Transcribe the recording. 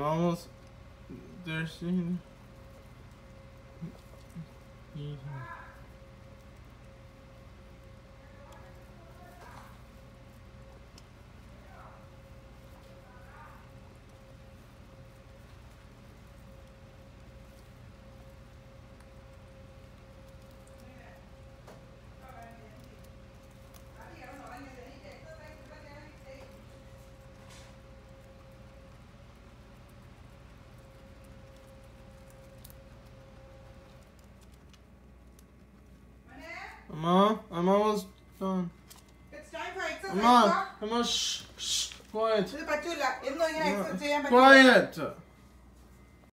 I'm almost there soon. Emma, I'm almost done. It's time for exercise. Emma, Emma, shh, shh, quiet. Quiet.